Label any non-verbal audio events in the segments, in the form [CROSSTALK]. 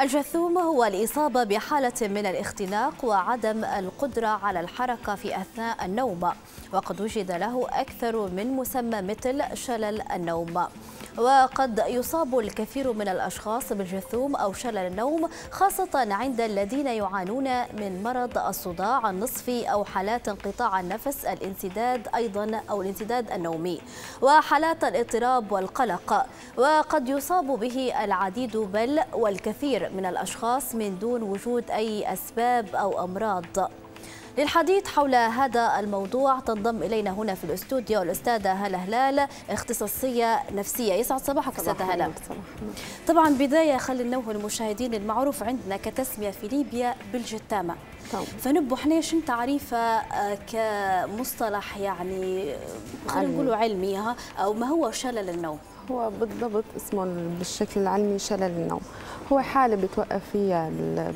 الجثوم هو الإصابة بحالة من الاختناق وعدم القدرة على الحركة في أثناء النوم. وقد وجد له أكثر من مسمى مثل شلل النوم. وقد يصاب الكثير من الأشخاص بالجثوم أو شلل النوم خاصة عند الذين يعانون من مرض الصداع النصفي أو حالات انقطاع النفس الانسداد أيضا أو الانسداد النومي وحالات الاضطراب والقلق. وقد يصاب به العديد بل والكثير. من الأشخاص من دون وجود أي أسباب أو أمراض. للحديث حول هذا الموضوع تنضم إلينا هنا في الاستوديو الأستاذة هلا هلال اختصاصية نفسية. يسعد صباحك أستاذة هلا طبعا بداية خلي ننوه المشاهدين المعروف عندنا كتسمية في ليبيا بالجتامة. طبعا. فنبو إحنا شنو تعريفه كمصطلح يعني خلينا نقولوا علمي أو ما هو شلل النوم هو بالضبط اسمه بالشكل العلمي شلل النوم. هو حالة بتوقف فيها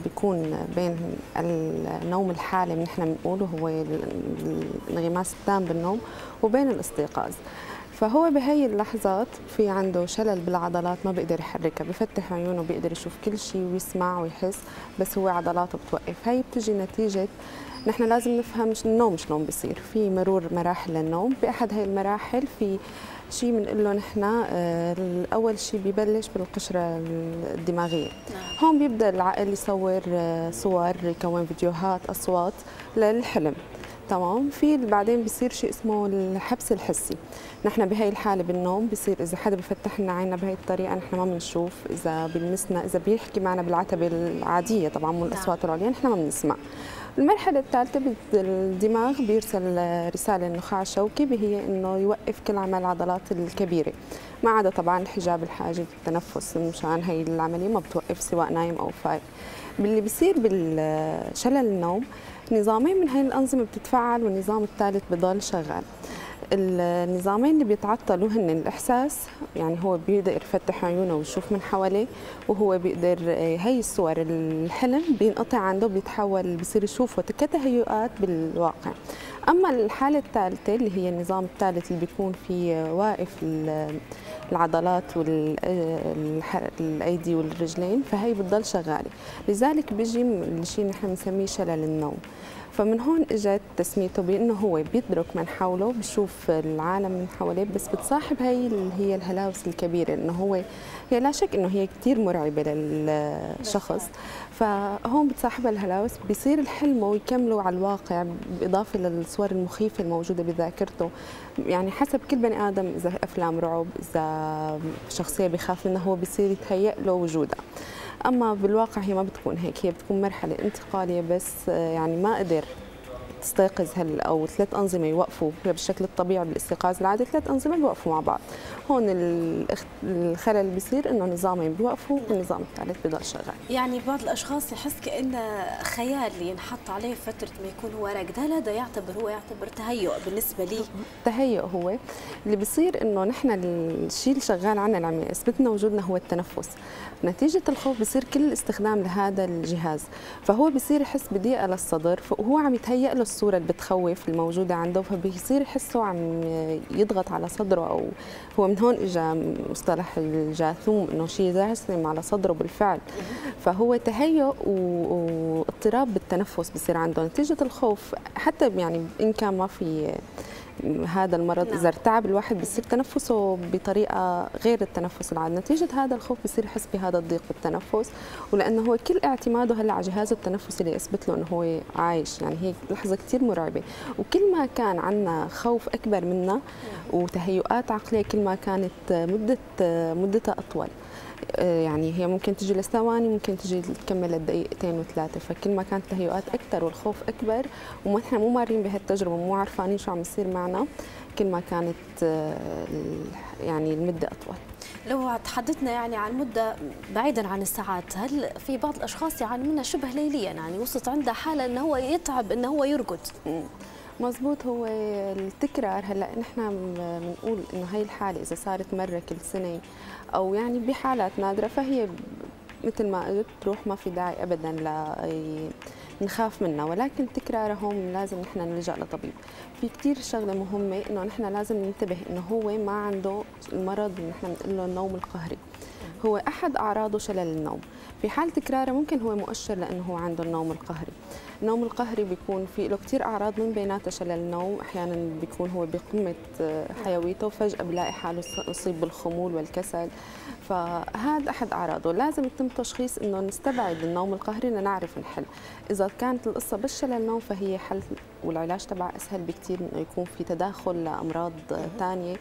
بيكون بين النوم الحالي نحن بنقوله هو الانغماس التام بالنوم وبين الاستيقاظ. فهو بهي اللحظات في عنده شلل بالعضلات ما بيقدر يحركها بفتح عيونه بيقدر يشوف كل شيء ويسمع ويحس بس هو عضلاته بتوقف. هي بتجي نتيجة نحن لازم نفهم النوم شلون بيصير. في مرور مراحل للنوم بأحد هاي المراحل في شيء بنقول له نحن آه، اول شيء ببلش بالقشرة الدماغية. نعم. هون بيبدأ العقل يصور آه، صور يكون فيديوهات أصوات للحلم. تمام. في بعدين بصير شيء اسمه الحبس الحسي. نحن بهي الحالة بالنوم بصير إذا حدا بفتح لنا عيننا بهي الطريقة نحن ما بنشوف. إذا بلمسنا إذا بيحكي معنا بالعتبة العادية طبعا مو الأصوات نعم. العليا نحن ما بنسمع. المرحلة الثالثة الدماغ بيرسل رسالة للنخاع الشوكي بهي إنه يوقف كل عمل العضلات الكبيرة. ما عدا طبعا الحجاب الحاجز التنفس مشان هي العملية ما بتوقف سواء نايم أو فايق. باللي بيصير بالشلل النوم نظامين من هاي الأنظمة بتتفعل والنظام الثالث بضل شغال. النظامين اللي بيتعطلوا هن الإحساس يعني هو بيقدر يفتح عيونه ويشوف من حواليه وهو بيقدر هي الصور الحلم بينقطع عنده بيتحول بصير يشوفه كتهيؤات بالواقع. أما الحالة الثالثة اللي هي النظام الثالث اللي بيكون فيه واقف العضلات والايدي والرجلين فهي بتضل شغالة. لذلك بيجي الشيء نحن بنسميه شلل النوم. فمن هون إجت تسميته بانه هو بيدرك من حوله بشوف العالم من حواليه بس بتصاحب هي اللي هي الهلاوس الكبيرة إنه هو هي لا شك إنه هي كثير مرعبة للشخص. فهون بتصاحبها الهلاوس بيصير الحلم ويكملوا على الواقع بإضافة للصور المخيفة الموجودة بذاكرته. يعني حسب كل بني آدم إذا أفلام رعب إذا شخصية بخاف منها هو بيصير يتهيأ له وجودها. أما بالواقع هي ما بتكون هيك هي بتكون مرحلة انتقالية بس يعني ما قدر تستيقظ هل أو ثلاث أنظمة يوقفوا بالشكل الطبيعي بالاستيقاظ العادي ثلاث أنظمة بيوقفوا مع بعض. هون الخلل بيصير إنه نظامين بيوقفوا والنظام الثالث بضل شغال. يعني بعض الأشخاص يحس كأنه خيال ينحط عليه فترة ما يكون هو راقد. هل هذا يعتبر هو يعتبر تهيؤ بالنسبة لي؟ تهيؤ هو. اللي بيصير إنه نحن الشيء اللي شغال عنا اللي عم يثبتنا وجودنا هو التنفس. نتيجة الخوف بصير كل الاستخدام لهذا الجهاز. فهو بصير يحس بضيقه للصدر وهو عم يتهيأ له الصورة اللي بتخوف الموجودة عنده فبيصير يحسه عم يضغط على صدره أو هو من هون اجى مصطلح الجاثوم إنه شيء جاسم على صدره بالفعل. فهو تهيؤ واضطراب بالتنفس بصير عنده نتيجة الخوف حتى يعني إن كان ما في هذا المرض نعم. اذا ارتعب الواحد بصير تنفسه بطريقة غير التنفس العادي نتيجة هذا الخوف بصير يحس بهذا الضيق بالتنفس ولأنه هو كل اعتماده هلا على جهازه التنفسي اللي يثبت له إنه هو عايش يعني هي لحظة كثير مرعبة وكل ما كان عندنا خوف أكبر منا نعم. وتهيؤات عقلية كل ما كانت مدة مدتها أطول يعني هي ممكن تجي لثواني ممكن تجي تكمل لدقيقتين وثلاثة. فكل ما كانت التهيؤات أكثر والخوف أكبر ونحن مو مارين بهالتجربة مو عارفانين شو عم يصير معنا. كل ما كانت آه، يعني المدة أطول. لو تحدثنا يعني عن مدة بعيدا عن الساعات هل في بعض الأشخاص يعاني منها شبه ليليا؟ يعني وصلت عنده حالة أنه هو يتعب أنه هو يرقد. مزبوط هو التكرار هلأ نحن بنقول إنه هي الحالة إذا صارت مرة كل سنة أو يعني بحالات نادرة فهي مثل ما قلت تروح ما في داعي ابدا ل [HESITATION] نخاف منها ولكن تكرارهم لازم نحن نلجأ لطبيب. في كثير شغلة مهمة إنه نحن لازم ننتبه إنه هو ما عنده المرض اللي نحن بنقول له النوم القهري. هو أحد أعراضه شلل النوم. في حال تكراره ممكن هو مؤشر لأنه هو عنده النوم القهري. النوم القهري بيكون في له كثير أعراض من بيناتها شلل النوم. أحيانا بيكون هو بقمة حيويته وفجأة بلاقي حاله يصيب بالخمول والكسل. فهذا أحد أعراضه. لازم يتم تشخيص إنه نستبعد النوم القهري لنعرف نحل إذا كانت القصة بس شلل النوم فهي حل والعلاج تبعها أسهل بكثير إنه يكون في تداخل لأمراض ثانية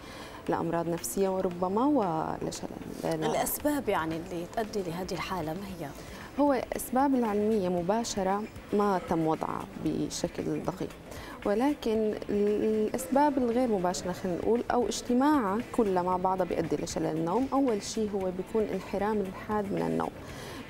لأمراض نفسية وربما ولشلل. الأسباب يعني اللي تؤدي لهذه الحالة ما هي؟ هو الاسباب العلمية مباشرة ما تم وضعها بشكل دقيق. ولكن الأسباب الغير مباشرة خلينا نقول أو اجتماعها كلها مع بعضها بيؤدي لشلل النوم. أول شيء هو بيكون انحرام الحاد من النوم.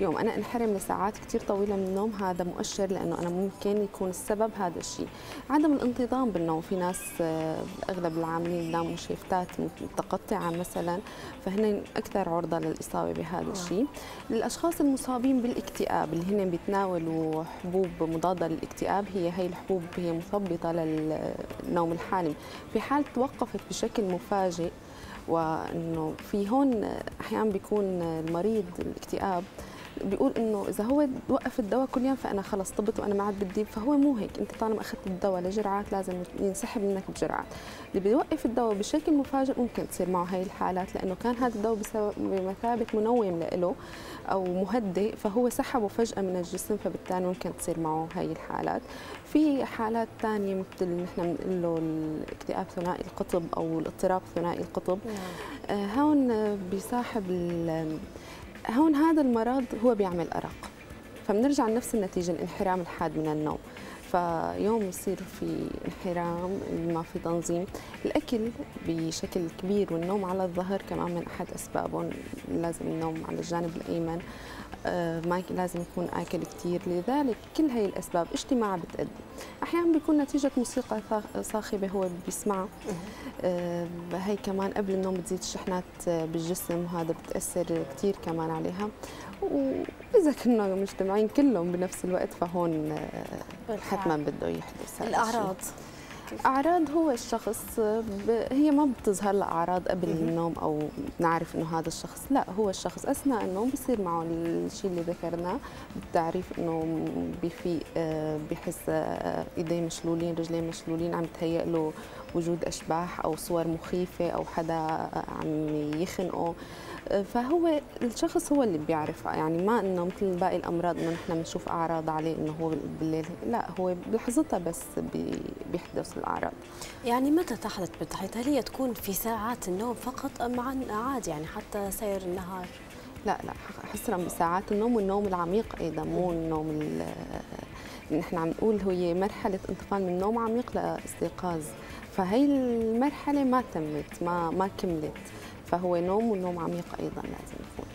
يوم أنا انحرم لساعات كثير طويلة من النوم هذا مؤشر لأنه أنا ممكن يكون السبب هذا الشيء عدم الانتظام بالنوم. في ناس آه، أغلب العاملين بيناموا شيفتات متقطعة مثلا فهن أكثر عرضة للإصابة بهذا الشيء الاشخاص المصابين بالاكتئاب اللي هن بيتناولوا حبوب مضادة للاكتئاب هي هي الحبوب هي مثبطة للنوم الحالم في حال توقفت بشكل مفاجئ وأنه في هون أحيانا بيكون المريض الاكتئاب بيقول إنه إذا هو وقف الدواء كل يوم فأنا خلص طبت وأنا ما عاد بدي فهو مو هيك أنت طالما أخذت الدواء لجرعات لازم ينسحب منك بجرعات. اللي بيوقف الدواء بشكل مفاجئ ممكن تصير معه هاي الحالات لأنه كان هذا الدواء بمثابة منوم له أو مهدئ فهو سحبه فجأة من الجسم فبالتالي ممكن تصير معه هاي الحالات. في حالات ثانية مثل نحن بنقول له الاكتئاب ثنائي القطب أو الاضطراب ثنائي القطب. نعم. آه هون بيصاحب هون هذا المرض هو بيعمل أرق. فبنرجع لنفس النتيجة الانحرام الحاد من النوم. فيوم يصير في انحرام ما في تنظيم. الأكل بشكل كبير والنوم على الظهر كمان من أحد أسبابهم لازم النوم على الجانب الأيمن. آه، ما لازم يكون آكل كثير لذلك كل هي الأسباب اجتماعها بتأدي. أحيانا بيكون نتيجة موسيقى صاخبة هو بيسمعها آه، هي كمان قبل النوم بتزيد الشحنات بالجسم. وهذا بتأثر كثير كمان عليها. وإذا كنا مجتمعين كلهم بنفس الوقت فهون آه، حتما بده يحدث الأعراض. اعراض هو الشخص هي ما بتظهر له اعراض قبل النوم أو نعرف إنه هذا الشخص لا هو الشخص أثناء النوم بصير معه الشيء اللي ذكرناه بالتعريف إنه بفيق آه، بحس آه، ايديه مشلولين رجلين مشلولين عم تهيأ له وجود أشباح أو صور مخيفة أو حدا عم يخنقه. فهو الشخص هو اللي بيعرفها. يعني ما إنه مثل باقي الأمراض إنه نحن بنشوف أعراض عليه إنه هو بالليل. لا هو بلحظتها بس بيحدث الأعراض. يعني متى تحدث بالتحديد هل هي تكون في ساعات النوم فقط أم عادي يعني حتى سير النهار؟ لا لا حصرا بساعات النوم والنوم العميق أيضا مو النوم نحن عم نقول هي مرحلة انتقال من نوم عميق لاستيقاظ. فهي المرحلة ما تمت ما ما كملت. فهو نوم ونوم عميق أيضا لازم يكون.